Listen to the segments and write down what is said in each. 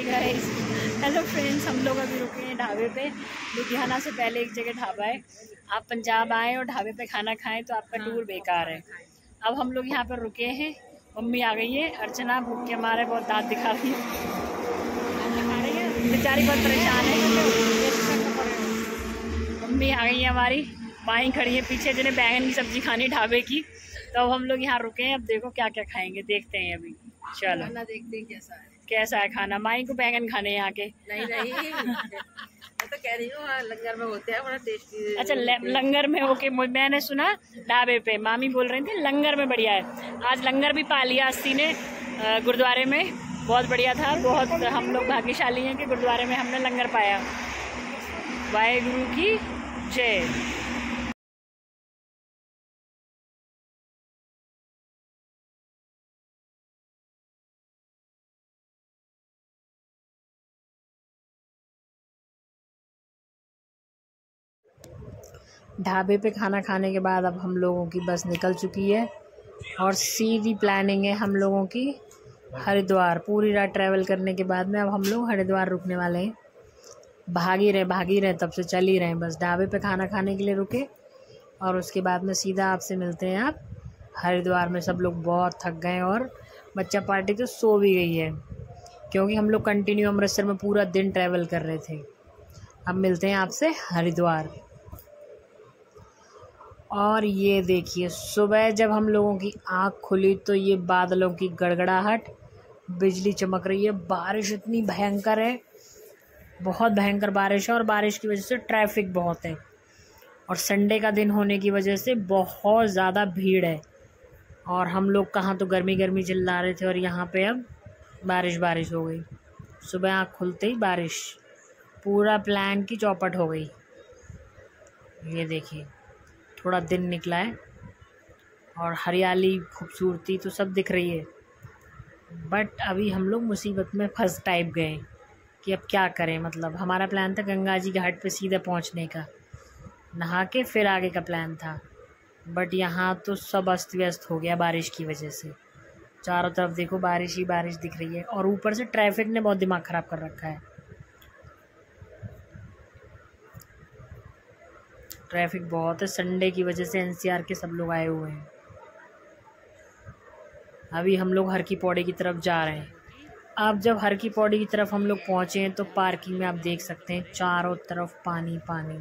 Hello friends हम लोग अभी रुके हैं ढाबे पे। लुधियाना से पहले एक जगह ढाबा है। आप पंजाब आए और ढाबे पे खाना खाएँ तो आपका टूर बेकार है। अब हम लोग यहाँ पर रुके हैं। मम्मी आ गई है। अर्चना, भूख के हमारे बहुत दांत दिखा रही है। बेचारी बहुत परेशान है। मम्मी आ गई है हमारी। माई खड़ी है पीछे। जिन्हें बैंगन की सब्ज़ी खानी ढाबे की। तो अब हम लोग यहाँ रुके हैं। अब देखो क्या क्या खाएँगे। देखते हैं अभी। चलो। देखते हैं कैसा है। कैसा है खाना? माई को बैंगन खाने यहाँ के नहीं नहीं। मैं तो कह रही हूँ लंगर में होते हैं बड़ा टेस्टी अच्छा लंगर में होके मैंने सुना ढाबे पे मामी बोल रही थी लंगर में बढ़िया है। आज लंगर भी पा लिया अस्सी ने गुरुद्वारे में। बहुत बढ़िया था बहुत हम लोग भाग्यशाली हैं कि गुरुद्वारे में हमने लंगर पाया। वाहेगुरु की जय। ढाबे पे खाना खाने के बाद अब हम लोगों की बस निकल चुकी है और सीधी प्लानिंग है हम लोगों की हरिद्वार। पूरी रात ट्रैवल करने के बाद में अब हम लोग हरिद्वार रुकने वाले हैं। भाग ही रहे, भाग ही रहे, तब से चल ही रहे हैं बस। ढाबे पे खाना खाने के लिए रुके और उसके बाद में सीधा आपसे मिलते हैं आप। हरिद्वार में सब लोग बहुत थक गए और बच्चा पार्टी तो सो भी गई है, क्योंकि हम लोग कंटिन्यू अमृतसर में पूरा दिन ट्रैवल कर रहे थे। अब मिलते हैं आपसे हरिद्वार। और ये देखिए, सुबह जब हम लोगों की आँख खुली तो ये बादलों की गड़गड़ाहट, बिजली चमक रही है, बारिश इतनी भयंकर है, बहुत भयंकर बारिश है और बारिश की वजह से ट्रैफ़िक बहुत है और संडे का दिन होने की वजह से बहुत ज़्यादा भीड़ है और हम लोग कहाँ तो गर्मी गर्मी चिल्ला रहे थे और यहाँ पे अब बारिश बारिश हो गई। सुबह आँख खुलते ही बारिश, पूरा प्लान की चौपट हो गई। ये देखिए। थोड़ा दिन निकला है और हरियाली, खूबसूरती तो सब दिख रही है। बट अभी हम लोग मुसीबत में फंस टाइप गए कि अब क्या करें? मतलब हमारा प्लान था गंगा जी घाट पे सीधे पहुँचने का। नहा के फिर आगे का प्लान था। बट यहाँ तो सब अस्त व्यस्त हो गया बारिश की वजह से। चारों तरफ़ देखो बारिश ही बारिश दिख रही है और ऊपर से ट्रैफ़िक ने बहुत दिमाग ख़राब कर रखा है। ट्रैफ़िक बहुत है। संडे की वजह से एनसीआर के सब लोग आए हुए हैं। अभी हम लोग हर की पौड़ी की तरफ़ जा रहे हैं। अब जब हर की पौड़ी की तरफ़ हम लोग पहुँचे हैं तो पार्किंग में आप देख सकते हैं, चारों तरफ़ पानी पानी।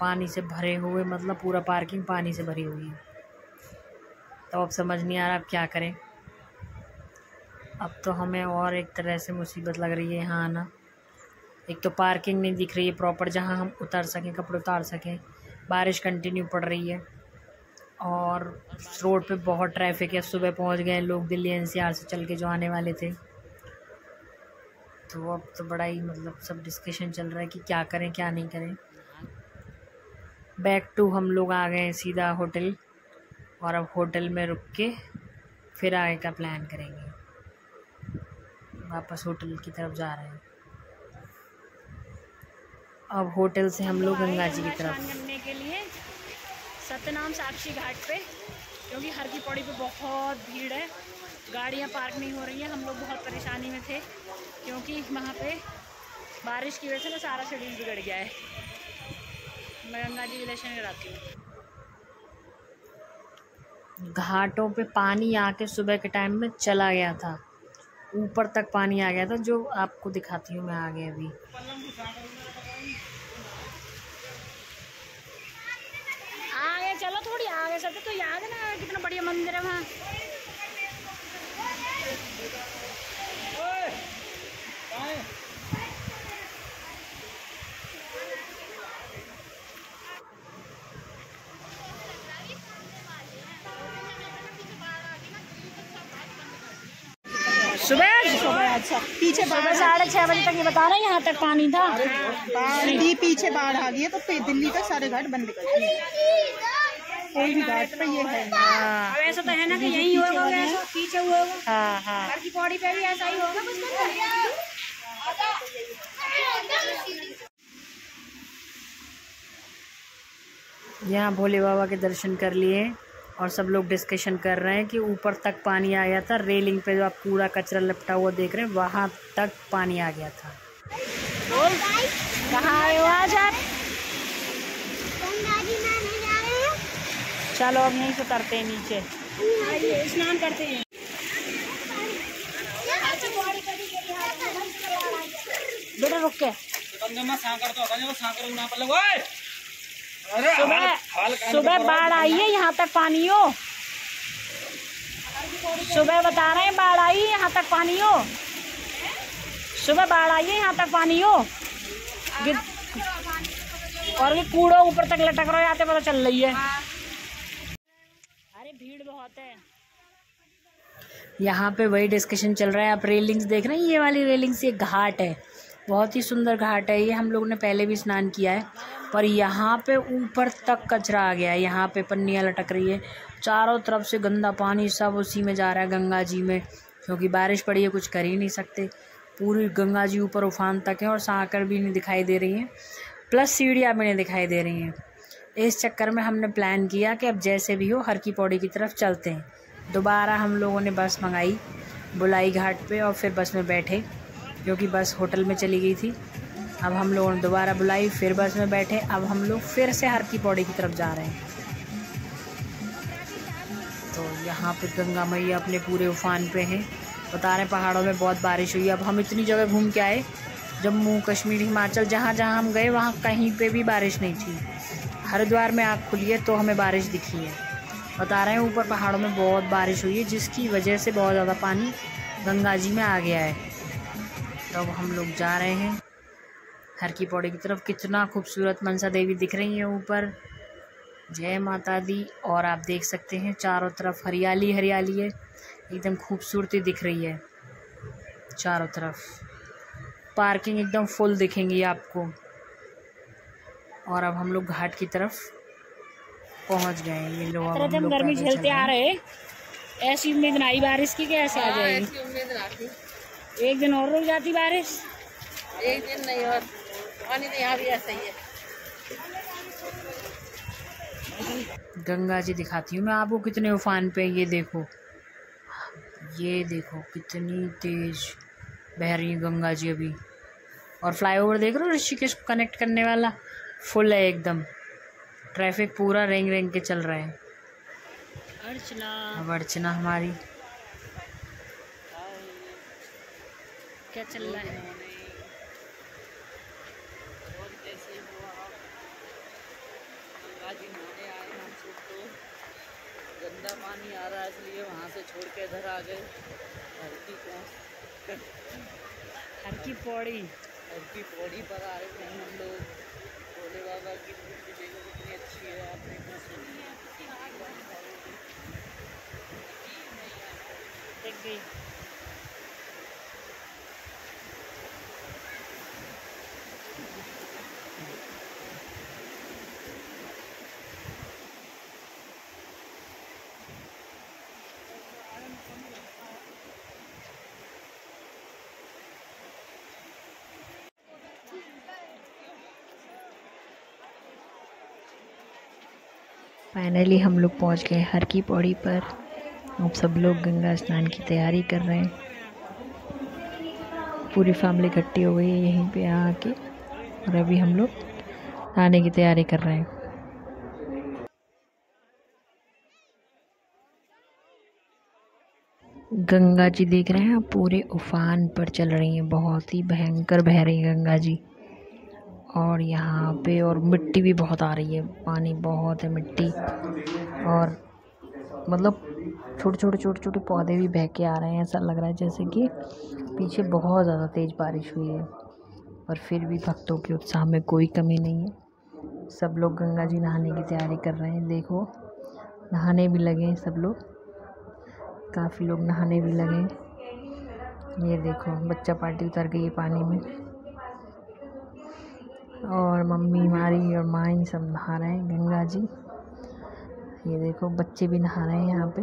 पानी से भरे हुए मतलब पूरा पार्किंग पानी से भरी हुई है। तो अब समझ नहीं आ रहा अब क्या करें। अब तो हमें और एक तरह से मुसीबत लग रही है यहाँ आना एक तो पार्किंग नहीं दिख रही है प्रॉपर, जहाँ हम उतर सकें, कपड़े उतार सकें। बारिश कंटिन्यू पड़ रही है और रोड पे बहुत ट्रैफ़िक है। सुबह पहुँच गए लोग दिल्ली एनसीआर से चल के जो आने वाले थे। तो अब तो बड़ा ही मतलब सब डिस्कशन चल रहा है कि क्या करें, क्या नहीं करें। बैक टू हम लोग आ गए सीधा होटल और अब होटल में रुक के फिर आगे का प्लान करेंगे। वापस होटल की तरफ़ जा रहे हैं। अब होटल से हम लोग गंगा जी की तरफ़। करने के लिए सत्यनाम साक्षी घाट पे क्योंकि हर की पौड़ी पे बहुत भीड़ है। गाड़ियाँ पार्क नहीं हो रही हैं हम लोग बहुत परेशानी में थे क्योंकि वहाँ पे बारिश की वजह से ना सारा शेड्यूल बिगड़ गया है। मैं गंगा जी के दर्शन कराती हूँ। घाटों पे पानी आके सुबह के टाइम में चला गया था। ऊपर तक पानी आ गया था जो आपको दिखाती हूँ मैं आगे अभी। आगे चलो थोड़ी आगे सकते तो याद है ना कितना बढ़िया मंदिर है वहाँ। सुबह पीछे सुबह बाढ़ साढ़े छह बजे तक ये बता रहे यहाँ तक पानी था। बाढ़ भी पीछे बाढ़ आ गई है तो फिर दिल्ली तक सारे घाट बंद कर कोई भी घाट पे ये है। हाँ। अब ऐसा तो है ना कि यही होगा पीछे हुआ हाँ हाँ। पौड़ी पे भी ऐसा ही होगा यहाँ भोले बाबा के दर्शन कर लिए। और सब लोग डिस्कशन कर रहे हैं कि ऊपर तक पानी आ गया था। रेलिंग पे जो आप पूरा कचरा लपटा हुआ देख रहे हैं वहाँ तक पानी आ गया था। कहाँ आए हो आज आप? चलो अब यहीं से उतरते हैं नीचे। स्नान करते हैं। बेटा रुक के। सुबह सुबह बाढ़ आई है यहाँ तक पानी हो सुबह बता रहे हैं बाढ़ आई है यहाँ तक पानी हो सुबह बाढ़ आई है यहाँ तक पानी हो और ये कूड़ो ऊपर तक लटक रहे आते पता चल रही है। अरे भीड़ बहुत है। यहाँ पे वही डिस्कशन चल रहा है। आप रेलिंग्स देख रहे हैं? ये वाली रेलिंग्स ये घाट है। बहुत ही सुंदर घाट है। ये हम लोग ने पहले भी स्नान किया है। पर यहाँ पे ऊपर तक कचरा आ गया है। यहाँ पे पन्नियाँ लटक रही है। चारों तरफ़ से गंदा पानी सब उसी में जा रहा है गंगा जी में, क्योंकि बारिश पड़ी है, कुछ कर ही नहीं सकते। पूरी गंगा जी ऊपर उफान तक है और साकर भी नहीं दिखाई दे रही हैं। प्लस सीढ़ियाँ भी नहीं दिखाई दे रही हैं। इस चक्कर में हमने प्लान किया कि अब जैसे भी हो हर की पौड़ी की तरफ़ चलते हैं। दोबारा हम लोगों ने बस मंगाई बुलाई घाट पे और फिर बस में बैठे, क्योंकि बस होटल में चली गई थी। अब हम लोगों ने दोबारा बुलाई, फिर बस में बैठे। अब हम लोग फिर से हर की पौड़ी की तरफ़ जा रहे हैं। तो यहाँ पे गंगा मैया अपने पूरे उफान पे हैं। बता रहे हैं, पहाड़ों में बहुत बारिश हुई। अब हम इतनी जगह घूम के आए, जम्मू, कश्मीर, हिमाचल, जहाँ जहाँ हम गए, वहाँ कहीं पे भी बारिश नहीं थी। हरिद्वार में आग खुली है तो हमें बारिश दिखी है। बता रहे हैं, ऊपर पहाड़ों में बहुत बारिश हुई है, जिसकी वजह से बहुत ज़्यादा पानी गंगा जी में आ गया है। तो अब हम लोग जा रहे हैं। हर की पौड़ी की तरफ़ कितना खूबसूरत मनसा देवी दिख रही है ऊपर। जय माता दी। और आप देख सकते हैं चारों तरफ़ हरियाली हरियाली है। एकदम खूबसूरती दिख रही है चारों तरफ़। पार्किंग एकदम फुल दिखेंगी आपको। और अब हम लोग घाट की तरफ़ पहुँच गए हैं। ये लोग हम लोग गर्मी झेलते आ हैं। रहे ऐसी उम्मीद ना आई बारिश की कैसे आ जाएगी? उम्मीद रखी एक दिन और रुक जाती बारिश। एक दिन नहीं और पानी तो यहाँ भी ऐसा ही है। गंगा जी दिखाती हूँ मैं आपको कितने उफान पे ये देखो। ये देखो कितनी तेज बह रही है गंगा जी अभी। और फ्लाईओवर देख रहे हो ऋषिकेश को कनेक्ट करने वाला? फुल है एकदम। ट्रैफ़िक पूरा रेंग रेंग के चल रहा है। अर्चना। अब अर्चना हमारी। क्या चल रहा है? गंदा पानी आ रहा है इसलिए वहाँ से छोड़ के इधर आ गए। हल्की कौन? हल्की पौड़ी। हल्की पौड़ी पर आए थे हम लोग। भोले बाबा की मूर्ति देखो कितनी अच्छी है आपने इतना सुनी है देख गई फाइनली हम लोग पहुँच गए हर की पौड़ी पर। अब सब लोग गंगा स्नान की तैयारी कर रहे हैं। पूरी फैमिली इकट्ठी हो गई है यहीं पे आके। और अभी हम लोग आने की तैयारी कर रहे हैं। गंगा जी देख रहे हैं पूरे उफान पर चल रही हैं। बहुत ही भयंकर बह रही है गंगा जी। और यहाँ पे और मिट्टी भी बहुत आ रही है, पानी बहुत है मिट्टी। और मतलब छोटे छोटे छोटे छोटे पौधे भी बह के आ रहे हैं, ऐसा लग रहा है जैसे कि पीछे बहुत ज़्यादा तेज़ बारिश हुई है। और फिर भी भक्तों के उत्साह में कोई कमी नहीं है। सब लोग गंगा जी नहाने की तैयारी कर रहे हैं, देखो। नहाने भी लगे हैं सब लोग। काफ़ी लोग नहाने भी लगे ये देखो, बच्चा पार्टी उतर गई है पानी में। और मम्मी हमारी और माई सब नहा रहे हैं, गंगा जी। ये देखो, बच्चे भी नहा रहे हैं यहाँ पे।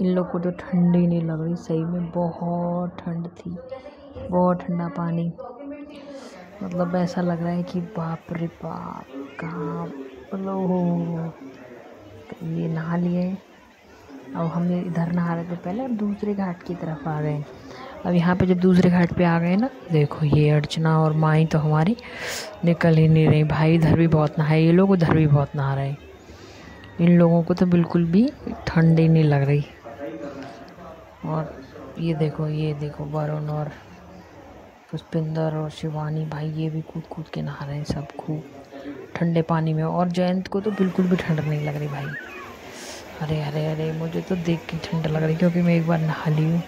इन लोग को तो ठंड ही नहीं लग रही, सही में बहुत ठंड थी, बहुत ठंडा पानी। मतलब ऐसा लग रहा है कि बाप रे बाप, कहाँ मतलब हो? तो ये नहा लिए। अब हम इधर नहा रहे थे पहले, अब दूसरे घाट की तरफ़ आ गए। अब यहाँ पे जब दूसरे घाट पे आ गए ना, देखो ये अर्चना और माई तो हमारी निकल ही नहीं रही। भाई इधर भी बहुत नहाए ये लोग उधर भी बहुत नहा रहे इन लोगों को तो बिल्कुल भी ठंड ही नहीं लग रही। और ये देखो ये देखो वरुण और पुष्पिंदर और शिवानी भाई, ये भी कूद कूद के नहा रहे हैं सब खूब। ठंडे पानी में। और जयंत को तो बिल्कुल भी ठंड नहीं लग रही भाई। अरे अरे अरे, मुझे तो देख के ठंड लग रही, क्योंकि मैं एक बार नहा ली हूँ।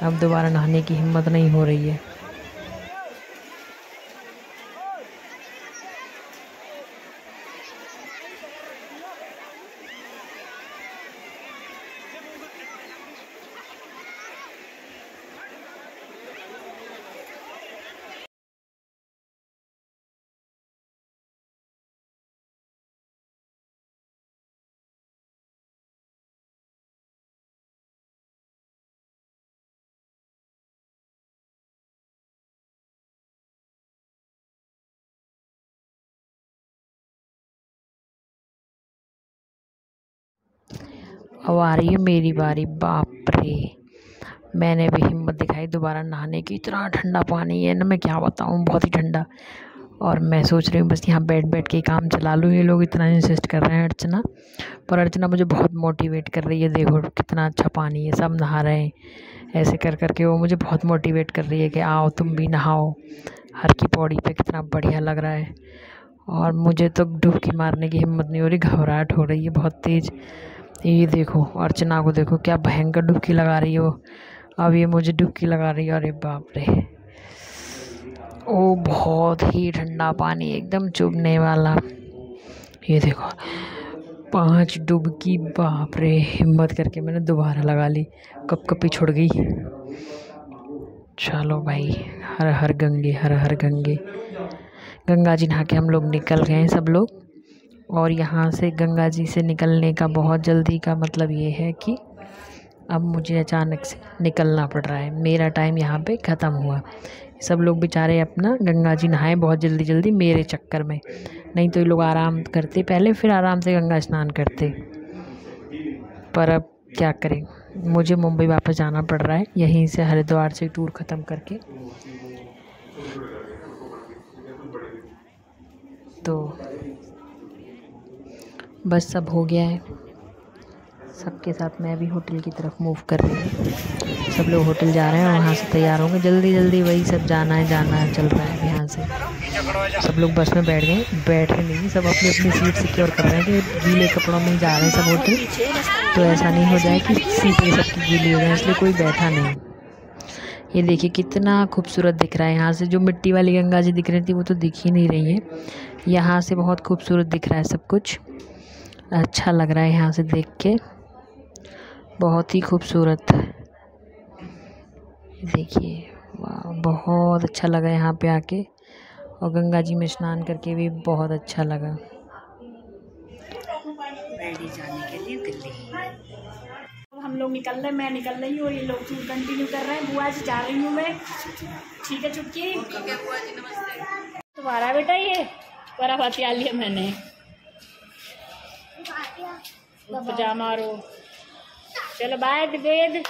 अब दोबारा नहाने की हिम्मत नहीं हो रही है। अब आ रही है मेरी बारी। बाप रे। मैंने भी हिम्मत दिखाई दोबारा नहाने की। इतना ठंडा पानी है ना, मैं क्या बताऊँ? बहुत ही ठंडा। और मैं सोच रही हूँ बस यहाँ बैठ बैठ के काम चला लूँ। ये लोग इतना इंसिस्ट कर रहे हैं अर्चना। पर अर्चना मुझे बहुत मोटिवेट कर रही है। देखो कितना अच्छा पानी है। सब नहा रहे हैं। ऐसे कर कर के वो मुझे बहुत मोटिवेट कर रही है कि आओ, तुम भी नहाओ। हर की पौड़ी पे कितना बढ़िया लग रहा है। और मुझे तो डुबकी मारने की हिम्मत नहीं हो रही, घबराहट हो रही है बहुत तेज़। ये देखो, अर्चना को देखो, क्या भयंकर डुबकी लगा रही है अब ये मुझे डुबकी लगा रही है, अरे बाप रे। ओ, बहुत ही ठंडा पानी, एकदम चुभने वाला। ये देखो, पाँच डुबकी, बाप रे, हिम्मत करके मैंने दोबारा लगा ली। कप कपी छुड़ गई। चलो भाई, हर हर गंगे, हर हर गंगे। गंगा जी नहा के हम लोग निकल गए हैं सब लोग। और यहाँ से गंगा जी से निकलने का बहुत जल्दी का मतलब ये है कि अब मुझे अचानक से निकलना पड़ रहा है। मेरा टाइम यहाँ पे ख़त्म हुआ। सब लोग बेचारे अपना गंगा जी नहाए बहुत जल्दी जल्दी मेरे चक्कर में। नहीं तो ये लोग आराम करते, पहले फिर आराम से गंगा स्नान करते। पर अब क्या करें? मुझे मुंबई वापस जाना पड़ रहा है। यहीं से हरिद्वार से टूर ख़त्म करके। तो बस सब हो गया है। सबके साथ मैं भी होटल की तरफ़ मूव कर रही हूँ। सब लोग होटल जा रहे हैं और वहाँ से तैयार होंगे। जल्दी जल्दी वही सब जाना है जाना है, चल रहा है यहाँ से। सब लोग बस में बैठ गए, बैठ रहे नहीं सब अपनी अपनी सीट सिक्योर कर रहे हैं कि गीले कपड़ों में जा रहे हैं सब होटल। तो ऐसा नहीं हो जाए कि सीटें सबकी गीली हो जाए, इसलिए कोई बैठा नहीं। ये देखिए कितना खूबसूरत दिख रहा है यहाँ से। जो मिट्टी वाली गंगा जी दिख रही थी, वो तो दिख ही नहीं रही है। यहाँ से बहुत खूबसूरत दिख रहा है सब कुछ। अच्छा लग रहा है यहाँ से देख के। बहुत ही खूबसूरत। देखिए वाह बहुत अच्छा लगा यहाँ पे आके। और गंगा जी में स्नान करके भी बहुत अच्छा लगा। जाने के लिए दिल्ली हम लोग निकल रहे मैं निकल रही हूँ और ये लोग कंटिन्यू कर रहे हैं। बुआ जी जा रही हूँ मैं। ठीक है चुटकी ठीक है बुआ जी नमस्ते। तुम्हारा बेटा ये? बड़ा बतिया लिया मैंने। पजामा रो चलो बाय वेद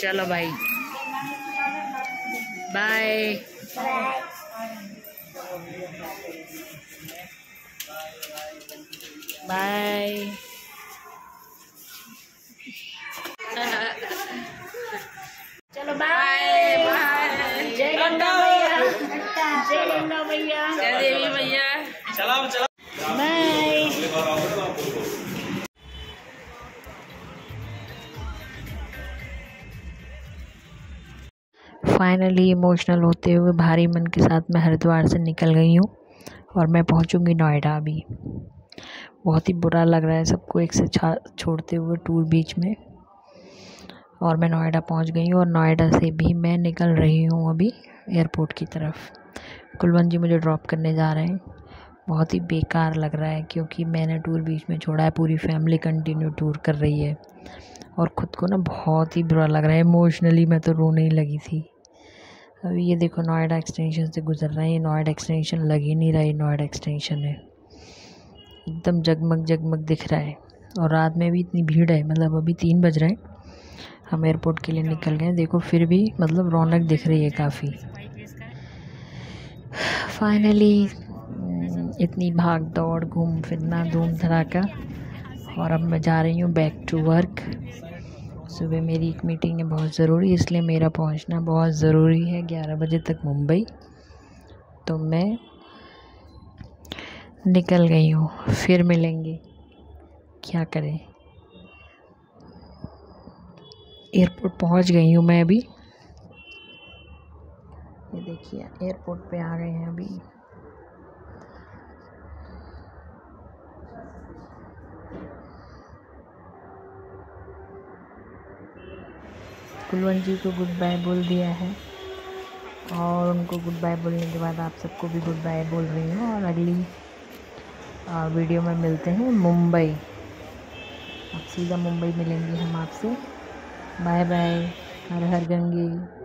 चलो भाई। बाय। बाय। जय मैया जय देवी मैया बाय फाइनली इमोशनल होते हुए भारी मन के साथ मैं हरिद्वार से निकल गई हूँ और मैं पहुँचूँगी नोएडा अभी। बहुत ही बुरा लग रहा है सबको एक से छोड़ते हुए टूर बीच में। और मैं नोएडा पहुँच गई हूँ और नोएडा से भी मैं निकल रही हूँ अभी एयरपोर्ट की तरफ़। कुलवंत जी मुझे ड्रॉप करने जा रहे हैं। बहुत ही बेकार लग रहा है क्योंकि मैंने टूर बीच में छोड़ा है, पूरी फैमिली कंटिन्यू टूर कर रही है। और ख़ुद को ना बहुत ही बुरा लग रहा है। इमोशनली मैं तो रोने ही लगी थी। अभी ये देखो नोएडा एक्सटेंशन से गुजर रहे हैं। नोएडा एक्सटेंशन लग ही नहीं रहा है नोएडा एक्सटेंशन है। एकदम जगमग जगमग दिख रहा है। और रात में भी इतनी भीड़ है मतलब अभी तीन बज रहे हैं। हम एयरपोर्ट के लिए निकल गए देखो, फिर भी मतलब रौनक दिख रही है काफ़ी। फाइनली इतनी भाग दौड़, घूम फिरना, धूम धड़ाका। और अब मैं जा रही हूँ बैक टू वर्क सुबह मेरी एक मीटिंग है, बहुत ज़रूरी, इसलिए मेरा पहुँचना बहुत ज़रूरी है। ग्यारह बजे तक मुंबई। तो मैं निकल गई हूँ, फिर मिलेंगे। क्या करें? एयरपोर्ट पहुँच गई हूँ मैं अभी। ये देखिए एयरपोर्ट पे आ गए हैं अभी। कुलवंत जी को गुड बाय बोल दिया है और उनको गुड बाय बोलने के बाद आप सबको भी गुड बाय बोल रही हूँ और अगली वीडियो में मिलते हैं मुंबई। अब सीधा मुंबई मिलेंगे हम आपसे। बाय बाय हर हर गंगे।